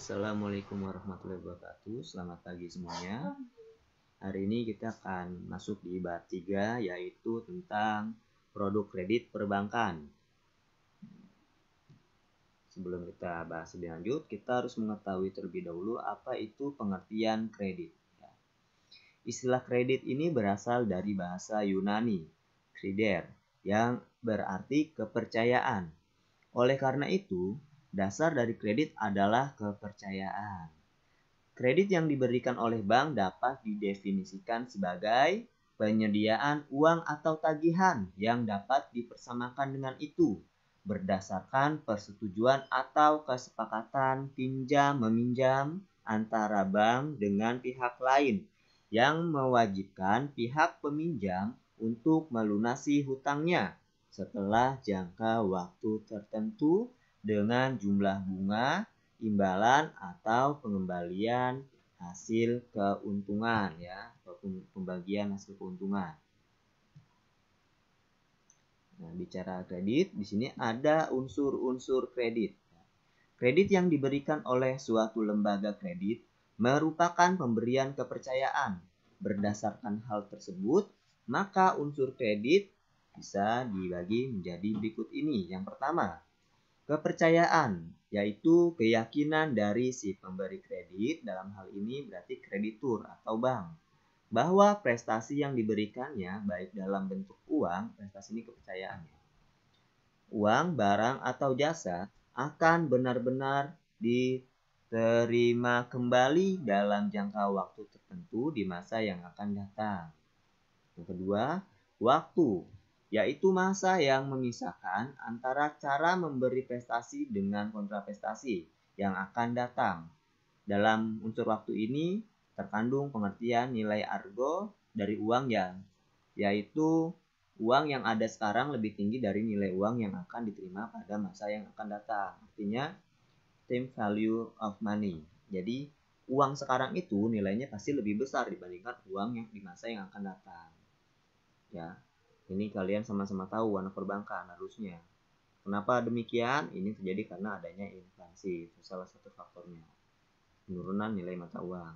Assalamualaikum warahmatullahi wabarakatuh. Selamat pagi semuanya. Hari ini kita akan masuk di bab 3 yaitu tentang produk kredit perbankan. Sebelum kita bahas lebih lanjut, kita harus mengetahui terlebih dahulu apa itu pengertian kredit. Istilah kredit ini berasal dari bahasa Yunani, krider, yang berarti kepercayaan. Oleh karena itu, Dasar dari kredit adalah kepercayaan. Kredit yang diberikan oleh bank dapat didefinisikan sebagai penyediaan uang atau tagihan yang dapat dipersamakan dengan itu berdasarkan persetujuan atau kesepakatan pinjam meminjam antara bank dengan pihak lain yang mewajibkan pihak peminjam untuk melunasi hutangnya setelah jangka waktu tertentu dengan jumlah bunga, imbalan atau pengembalian hasil keuntungan ya, pembagian hasil keuntungan. Nah, bicara kredit, di sini ada unsur-unsur kredit. Kredit yang diberikan oleh suatu lembaga kredit merupakan pemberian kepercayaan. Berdasarkan hal tersebut, maka unsur kredit bisa dibagi menjadi berikut ini. Yang pertama, Kepercayaan yaitu keyakinan dari si pemberi kredit, dalam hal ini berarti kreditur atau bank, bahwa prestasi yang diberikannya baik dalam bentuk uang, prestasi ini kepercayaannya. Uang, barang atau jasa akan benar-benar diterima kembali dalam jangka waktu tertentu di masa yang akan datang. Yang kedua, waktu yaitu masa yang memisahkan antara cara memberi prestasi dengan kontraprestasi yang akan datang. Dalam unsur waktu ini terkandung pengertian nilai argo dari uang yang yaitu uang yang ada sekarang lebih tinggi dari nilai uang yang akan diterima pada masa yang akan datang. Artinya time value of money. Jadi uang sekarang itu nilainya pasti lebih besar dibandingkan uang yang di masa yang akan datang. Ya, ini kalian sama-sama tahu anak perbankan harusnya. Kenapa demikian? Ini terjadi karena adanya inflasi. Itu salah satu faktornya. Penurunan nilai mata uang.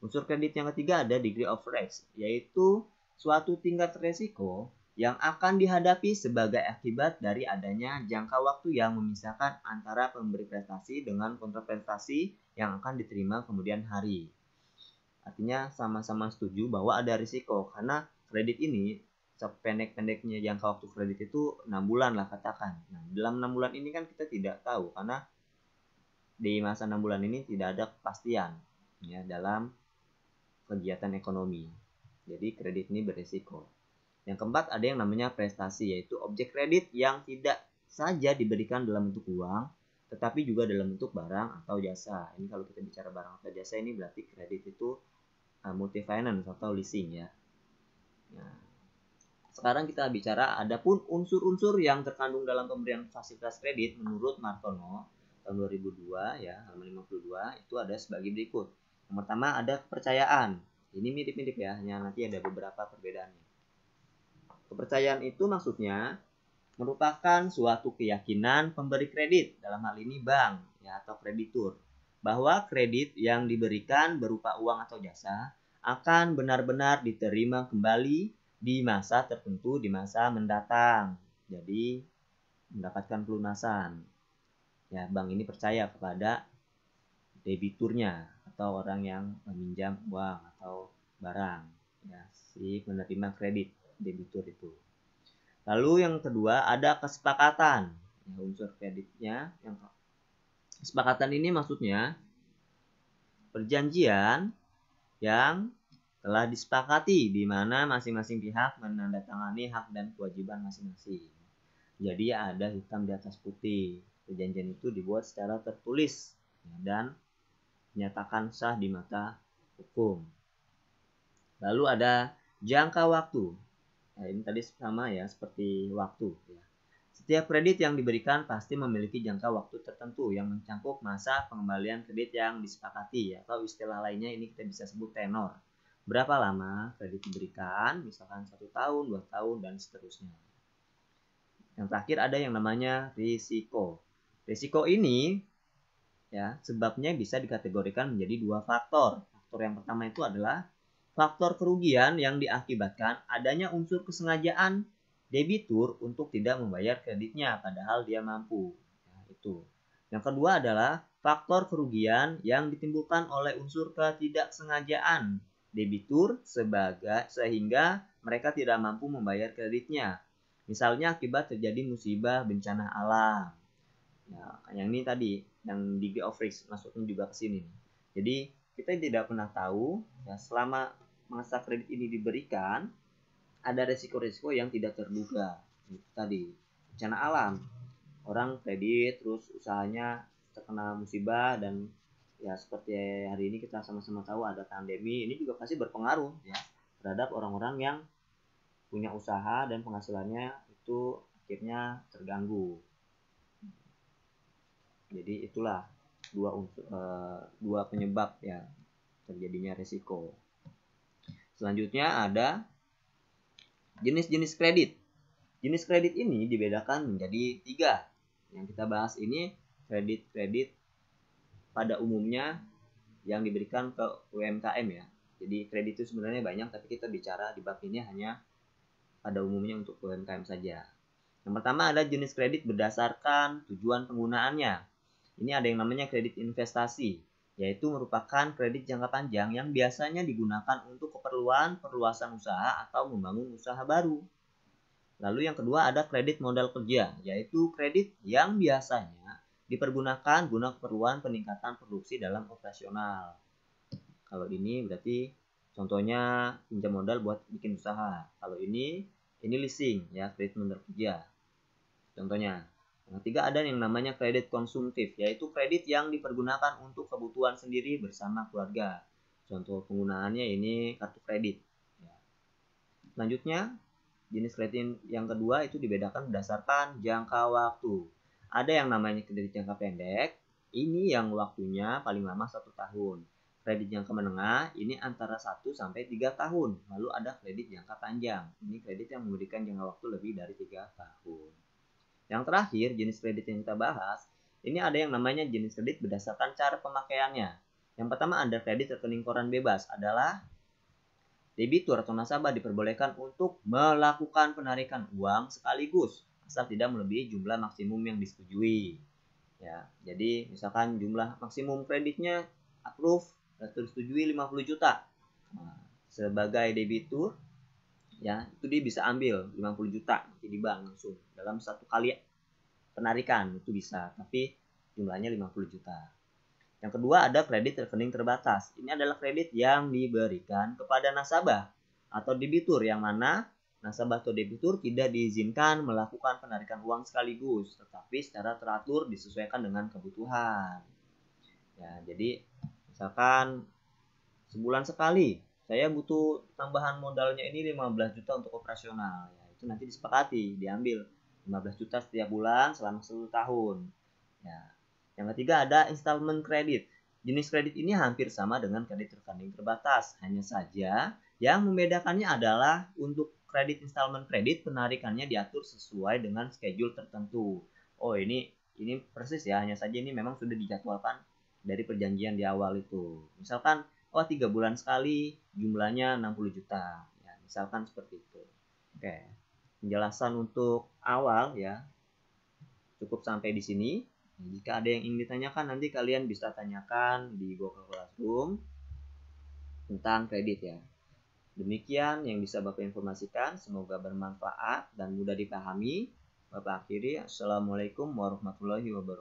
Unsur kredit yang ketiga ada degree of risk, yaitu suatu tingkat resiko yang akan dihadapi sebagai akibat dari adanya jangka waktu yang memisahkan antara pemberi prestasi dengan kontraprestasi yang akan diterima kemudian hari. Artinya sama-sama setuju bahwa ada risiko karena kredit ini sependek-pendeknya jangka waktu kredit itu enam bulan lah katakan. Nah, dalam enam bulan ini kan kita tidak tahu karena di masa enam bulan ini tidak ada kepastian ya dalam kegiatan ekonomi. Jadi kredit ini berisiko. Yang keempat ada yang namanya prestasi yaitu objek kredit yang tidak saja diberikan dalam bentuk uang tetapi juga dalam bentuk barang atau jasa. Ini kalau kita bicara barang atau jasa ini berarti kredit itu uh, multi finance atau leasing ya. Nah, sekarang kita bicara adapun unsur-unsur yang terkandung dalam pemberian fasilitas kredit menurut Martono tahun 2002 ya halaman 52 itu ada sebagai berikut. Yang pertama ada kepercayaan. Ini mirip-mirip ya, hanya nanti ada beberapa perbedaannya. Kepercayaan itu maksudnya merupakan suatu keyakinan pemberi kredit dalam hal ini bank ya atau kreditur bahwa kredit yang diberikan berupa uang atau jasa akan benar-benar diterima kembali di masa tertentu di masa mendatang. Jadi mendapatkan pelunasan. Ya, bank ini percaya kepada debiturnya atau orang yang meminjam uang atau barang ya si penerima kredit debitur itu. Lalu yang kedua ada kesepakatan ya, unsur kreditnya yang kesepakatan ini maksudnya perjanjian yang telah disepakati di mana masing-masing pihak menandatangani hak dan kewajiban masing-masing. Jadi ada hitam di atas putih. Perjanjian itu dibuat secara tertulis ya, dan menyatakan sah di mata hukum. Lalu ada jangka waktu. Nah, ini tadi sama ya seperti waktu. Ya. Setiap kredit yang diberikan pasti memiliki jangka waktu tertentu yang mencakup masa pengembalian kredit yang disepakati atau istilah lainnya ini kita bisa sebut tenor berapa lama kredit diberikan, misalkan satu tahun, dua tahun, dan seterusnya. Yang terakhir ada yang namanya risiko. Risiko ini Ya, sebabnya bisa dikategorikan menjadi dua faktor. Faktor yang pertama itu adalah faktor kerugian yang diakibatkan adanya unsur kesengajaan debitur untuk tidak membayar kreditnya padahal dia mampu. Ya, itu. Yang kedua adalah faktor kerugian yang ditimbulkan oleh unsur ketidaksengajaan debitur sebagai sehingga mereka tidak mampu membayar kreditnya. Misalnya akibat terjadi musibah bencana alam. Ya, yang ini tadi yang degree of risk masuknya juga ke sini. Jadi kita tidak pernah tahu ya selama masa kredit ini diberikan ada resiko-resiko yang tidak terduga. Tadi bencana alam. Orang kredit terus usahanya terkena musibah dan ya seperti hari ini kita sama-sama tahu ada pandemi ini juga pasti berpengaruh ya terhadap orang-orang yang punya usaha dan penghasilannya itu akhirnya terganggu. Jadi itulah dua unsur, uh, dua penyebab ya terjadinya resiko. Selanjutnya ada Jenis-jenis kredit. Jenis kredit ini dibedakan menjadi tiga. Yang kita bahas ini kredit-kredit pada umumnya yang diberikan ke UMKM ya. Jadi kredit itu sebenarnya banyak, tapi kita bicara di bab ini hanya pada umumnya untuk UMKM saja. Yang pertama ada jenis kredit berdasarkan tujuan penggunaannya. Ini ada yang namanya kredit investasi yaitu merupakan kredit jangka panjang yang biasanya digunakan untuk keperluan perluasan usaha atau membangun usaha baru. Lalu yang kedua ada kredit modal kerja, yaitu kredit yang biasanya dipergunakan guna keperluan peningkatan produksi dalam operasional. Kalau ini berarti contohnya pinjam modal buat bikin usaha. Kalau ini ini leasing ya, kredit modal kerja. Contohnya. Yang ketiga ada yang namanya kredit konsumtif, yaitu kredit yang dipergunakan untuk kebutuhan sendiri bersama keluarga. Contoh penggunaannya ini kartu kredit. Ya. Selanjutnya, jenis kredit yang kedua itu dibedakan berdasarkan jangka waktu. Ada yang namanya kredit jangka pendek, ini yang waktunya paling lama satu tahun. Kredit jangka menengah ini antara 1 sampai 3 tahun. Lalu ada kredit jangka panjang. Ini kredit yang memberikan jangka waktu lebih dari 3 tahun. Yang terakhir, jenis kredit yang kita bahas, ini ada yang namanya jenis kredit berdasarkan cara pemakaiannya. Yang pertama ada kredit rekening koran bebas adalah debitur atau nasabah diperbolehkan untuk melakukan penarikan uang sekaligus asal tidak melebihi jumlah maksimum yang disetujui. Ya, jadi misalkan jumlah maksimum kreditnya approve atau disetujui 50 juta. Nah, sebagai debitur ya itu dia bisa ambil 50 juta nanti di bank langsung dalam satu kali penarikan itu bisa tapi jumlahnya 50 juta yang kedua ada kredit rekening terbatas ini adalah kredit yang diberikan kepada nasabah atau debitur yang mana nasabah atau debitur tidak diizinkan melakukan penarikan uang sekaligus tetapi secara teratur disesuaikan dengan kebutuhan. Ya jadi misalkan sebulan sekali saya butuh tambahan modalnya ini 15 juta untuk operasional. Ya itu nanti disepakati diambil 15 juta setiap bulan selama 10 tahun. Ya yang ketiga ada installment kredit. Jenis kredit ini hampir sama dengan kredit rekening terbatas. Hanya saja yang membedakannya adalah untuk kredit installment kredit penarikannya diatur sesuai dengan schedule tertentu. Oh ini ini persis ya hanya saja ini memang sudah dijadwalkan dari perjanjian di awal itu. Misalkan oh tiga bulan sekali jumlahnya 60 juta. Ya misalkan seperti itu. Oke penjelasan untuk awal ya. Cukup sampai di sini. Jika ada yang ingin ditanyakan nanti kalian bisa tanyakan di Google Classroom tentang kredit ya demikian yang bisa Bapak informasikan. Semoga bermanfaat dan mudah dipahami. Bapak akhiri. Assalamualaikum warahmatullahi wabarakatuh